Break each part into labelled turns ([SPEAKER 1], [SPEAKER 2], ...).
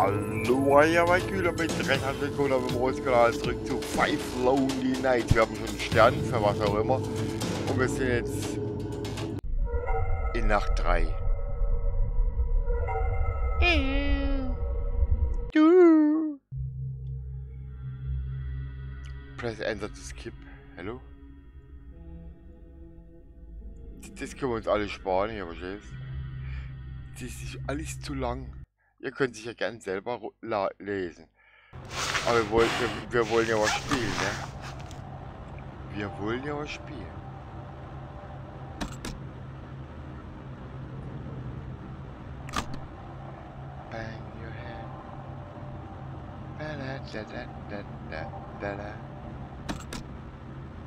[SPEAKER 1] Hallo, ja, mein Kühler mit recht herzlich willkommen auf dem Großkanal zurück zu Five Lonely Nights. Wir haben schon einen Stern für was auch immer. Und wir sind jetzt in Nacht 3. Du. Press Enter to skip. Hallo? Das können wir uns alle sparen hier, verstehst Das ist alles zu lang. Ihr könnt sich ja gern selber lesen. Aber wir wollen, wir, wir wollen ja was spielen, ne? Wir wollen ja was spielen. Bang your head. Da da da da da da da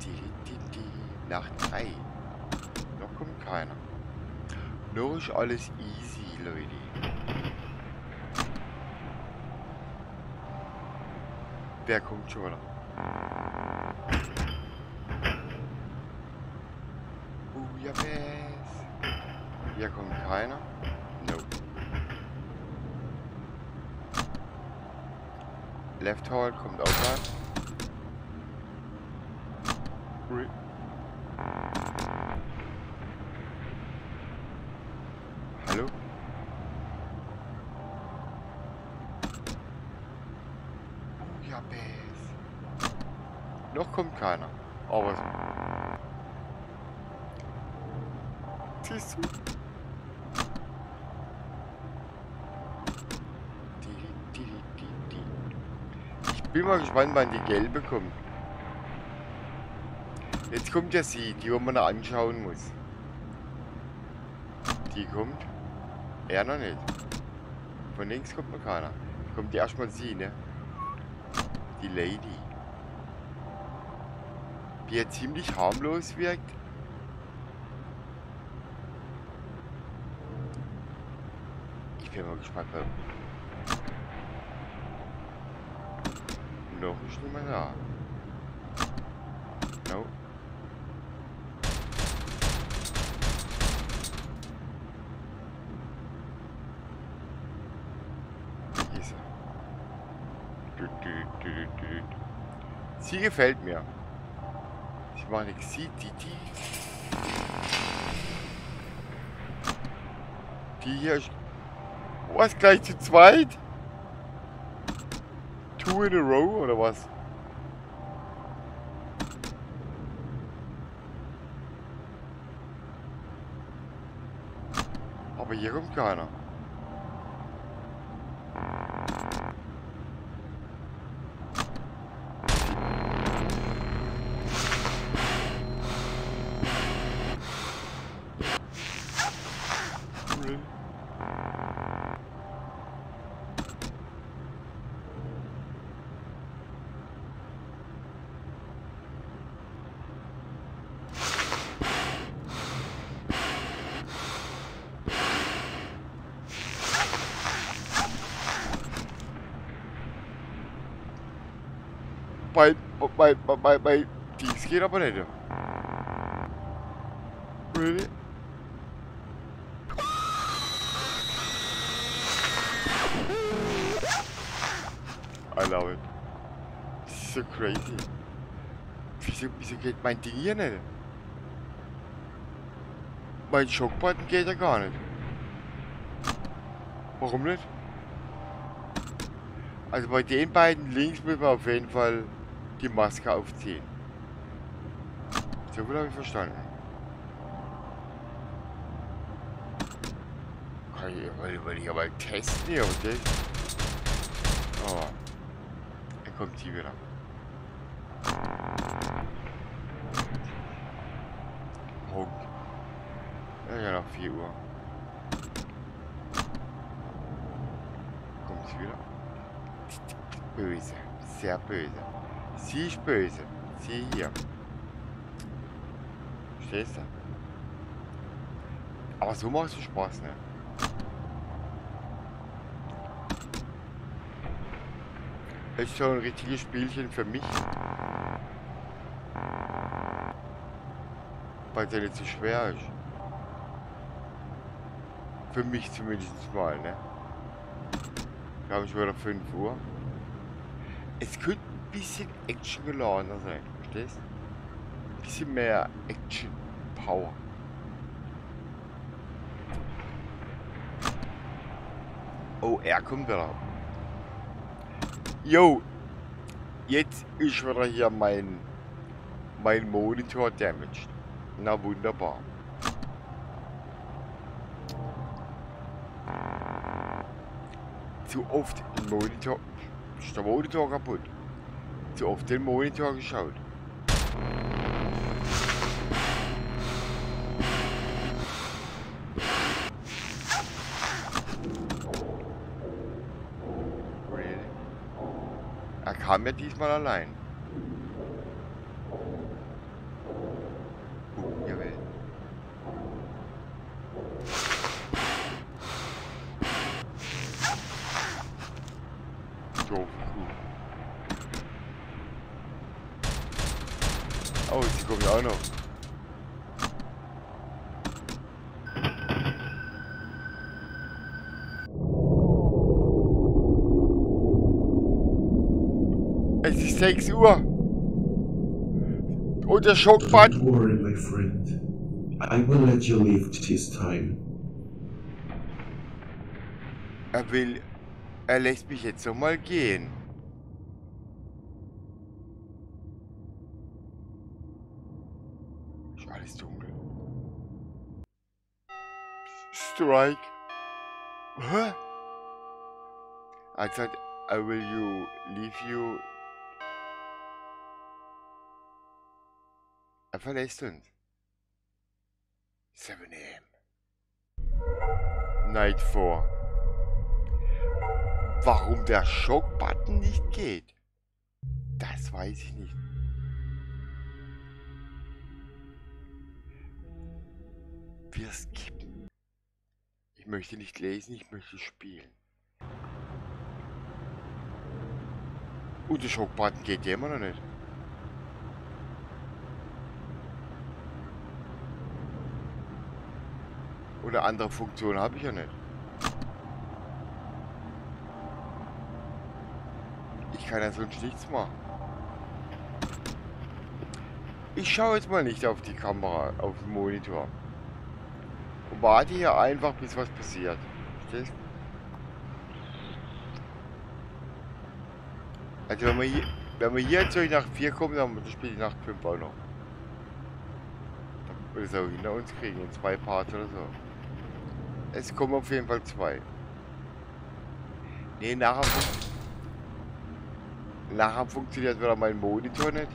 [SPEAKER 1] die, die. Nach drei. Noch kommt keiner. Noch ist alles easy, Leute. Der kommt schon wieder. Bouillabaisse. Hier kommt keiner. Nope. Left Hall kommt auch rein. Hallo? Ja, Bass. Noch kommt keiner. Aber... Siehst du? Ich bin mal gespannt, wann die gelbe kommt. Jetzt kommt ja sie, die man anschauen muss. Die kommt. Er noch nicht. Von links kommt noch keiner. Kommt erstmal sie, ne? Die Lady. Die ja ziemlich harmlos wirkt. Ich bin mal gespannt, weil... Noch ist niemand da. No. Sie gefällt mir. Ich mache nichts. Sie, die, die. Die hier. Was gleich zu zweit? Two in a row oder was? Aber hier kommt keiner. Bei, bei, bei, bei Dings geht aber nicht. Really? I love it. Das ist so crazy. Wieso, wieso geht mein Ding hier nicht? Mein Schockbutton geht ja gar nicht. Warum nicht? Also bei den beiden links müssen wir auf jeden Fall die Maske aufziehen. So viel habe ich verstanden. Kann ich, weil, weil ich aber testen hier, okay? Oh. Er kommt hier wieder. Punkt. Ja, nach 4 Uhr. Kommt sie wieder? Böse. Sehr böse. Sie ist böse. Sie hier. Verstehst du? Aber so macht es Spaß, ne? Ist schon ein richtiges Spielchen für mich. Weil es ja nicht so schwer ist. Für mich zumindest mal, ne? Wir haben schon wieder 5 Uhr. Es könnte bisschen Action geladener sein, verstehst du? Ein bisschen mehr Action Power. Oh, er kommt wieder. Yo, jetzt ist wieder hier mein, mein Monitor damaged. Na wunderbar. Zu oft Monitor. Ist der Monitor kaputt? Oft den Monitor geschaut. Er kam ja diesmal allein. Uh, jawohl. Oh, sie kommt auch noch. Es ist 6 Uhr. Und der Schockbad.
[SPEAKER 2] Don't worry, my friend. I will let you leave this time.
[SPEAKER 1] Er will. Er lässt mich jetzt noch mal gehen. Ist alles dunkel. Strike. Hä? I thought I will you leave you. Er verlässt uns. 7 a.m. Night 4. Warum der Schockbutton nicht geht, das weiß ich nicht. Wir skippen. Ich möchte nicht lesen, ich möchte spielen. Und der Schockbutton geht ja immer noch nicht. Und eine andere Funktion habe ich ja nicht. Ich kann ja sonst nichts machen. Ich schaue jetzt mal nicht auf die Kamera, auf den Monitor. Warte hier einfach, bis was passiert. Verstehst? Also wenn wir hier, wenn wir hier jetzt Nacht 4 kommen, dann spielt die Nacht 5 auch noch. Dann wird es auch hinter uns kriegen, in zwei Parts oder so. Es kommen auf jeden Fall zwei. Ne, nachher, nachher funktioniert wieder mein Monitor nicht.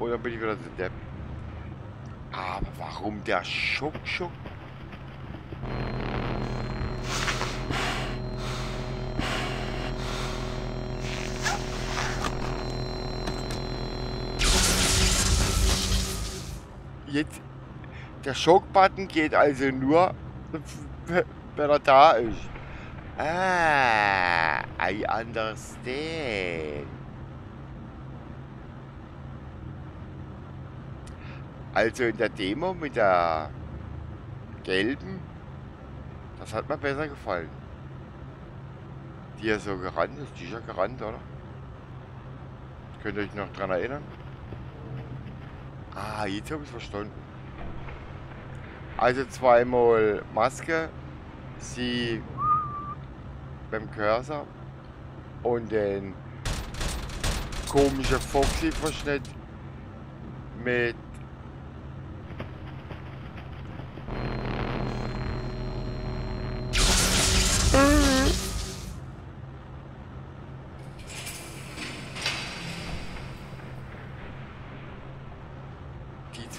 [SPEAKER 1] Und dann bin ich wieder der Depp. Aber warum der Schock, Schock? Jetzt, der Schockbutton geht also nur, wenn er da ist. Ah, I understand. Also in der Demo mit der gelben, das hat mir besser gefallen. Die ja so gerannt ist, die ist ja gerannt, oder? Könnt ihr euch noch dran erinnern? Ah, jetzt habe ich es verstanden. Also zweimal Maske, sie beim Cursor und den komischen Foxy-Verschnitt mit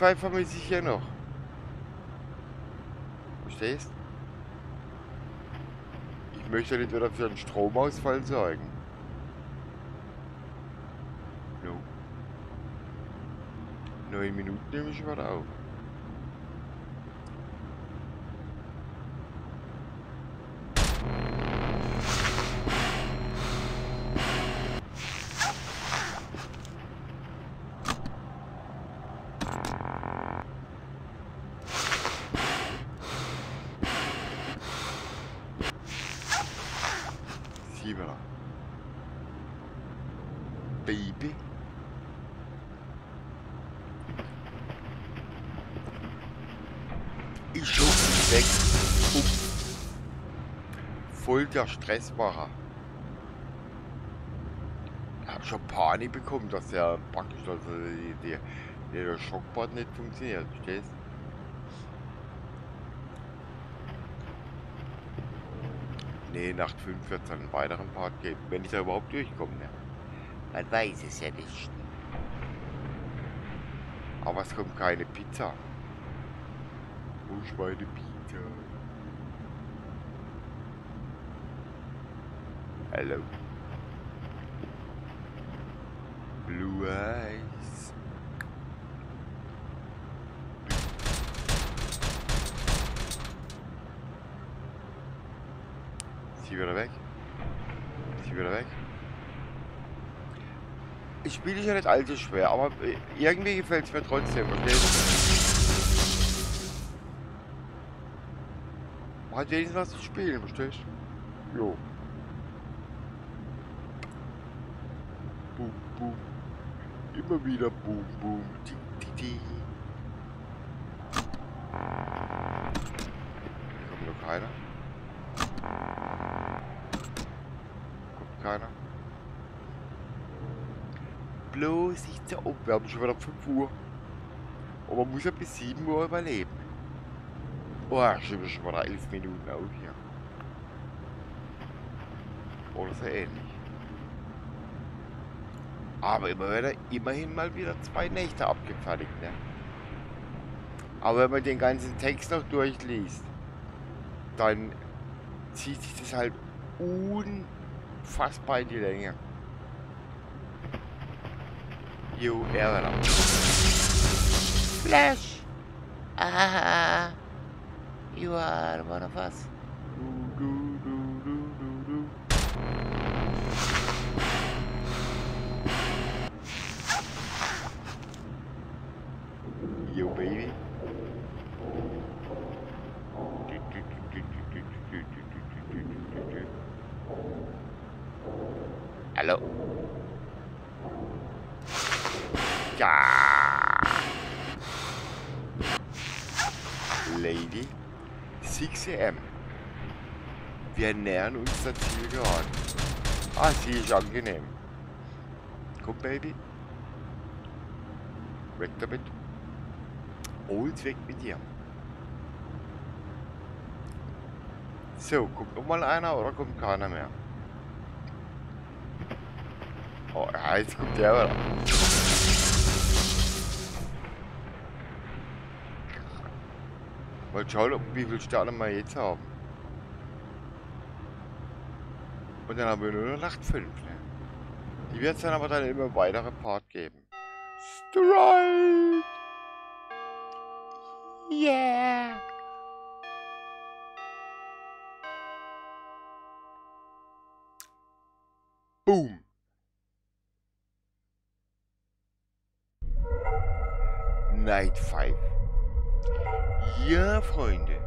[SPEAKER 1] zwei vermisse ich hier noch. Verstehst? Ich möchte nicht wieder für einen Stromausfall sorgen. No. Neun Minuten nehme ich wieder auf. Siebener. Baby. Ich schon weg. Voll der Stressmacher. Ich hab schon Panik bekommen, dass der praktisch dass die, die, der Schockbad nicht funktioniert. Verstehst Nee, Nacht 5 wird es einen weiteren Part geben, wenn ich da überhaupt durchkomme. Ne? Man weiß es ja nicht. Aber es kommt keine Pizza. Ist meine? Hallo. Blue Eyes. Ist sie wieder weg? Ist sie wieder weg? Ich spiele ja nicht allzu schwer, aber irgendwie gefällt es mir trotzdem, okay? Man hat wenigstens was zu spielen, verstehst du? Jo. Boom, boom. Immer wieder boom, boom. Tick, tick, tick. Hier kommt noch keiner. Kommt keiner. Bloß nicht so auf. Wir haben schon wieder 5 Uhr. Und man muss ja bis 7 Uhr überleben. Oh, schon schon wieder 11 Minuten auf hier. Oder so ähnlich. Aber immer wieder, immerhin mal wieder zwei Nächte abgefertigt, ne? Aber wenn man den ganzen Text noch durchliest, dann zieht sich das halt unfassbar in die Länge. Jo, er war Flash! Ah, you are one of us. Du, du, du, du, du, du. Yo, baby. Hallo. Ja. Lady 6 am. Wir nähern uns der Zielgeraden. Ah, sie ist angenehm. Komm, Baby. Weg damit. Hol's weg mit dir. So, kommt noch mal einer oder kommt keiner mehr? Oh, jetzt kommt der wieder. Mal schauen, wie viele Sterne wir jetzt haben. Und dann haben wir nur noch Nacht 5. Ne? Die wird es dann aber dann immer weitere Part geben. Strike! Yeah! Boom! Night 5. Ja, Freunde.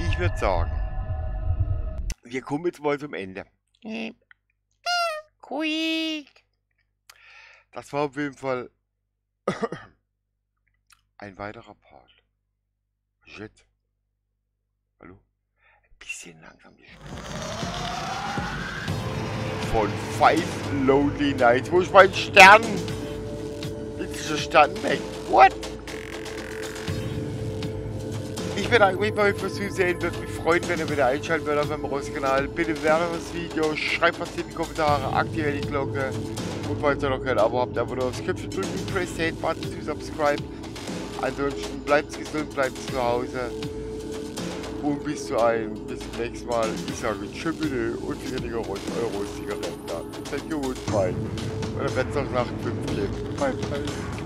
[SPEAKER 1] Ich würde sagen, wir kommen jetzt mal zum Ende. Quick. Das war auf jeden Fall ein weiterer Part. Shit. Hallo? Ein bisschen langsam die Von Five Lonely Nights. Wo ist mein Stern? Ist der Stern weg. What? Ich bedanke mich bei euch fürs Zusehen. Würde mich freuen, wenn ihr wieder einschalten würdet auf meinem Ross-Kanal. Bitte bewertet das Video, schreibt was in die Kommentare, aktiviert die Glocke. Und falls ihr noch kein Abo habt, einfach nur aufs Köpfchen drücken, press the Button zu subscribe. Ansonsten bleibt gesund, bleibt zu Hause. Und bis zu einem, bis zum nächsten Mal. Ich sage Tschüss und weniger Euro Zigaretten. Seid gut, bye. Und dann wird es noch Nacht 5 geben. Bye, bye.